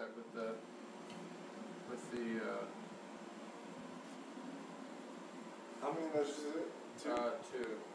upset with the, with the, uh, How many measures is it? Two? uh, two.